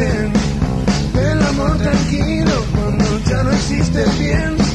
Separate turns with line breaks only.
existen. El amor tranquilo cuando ya no existe bien.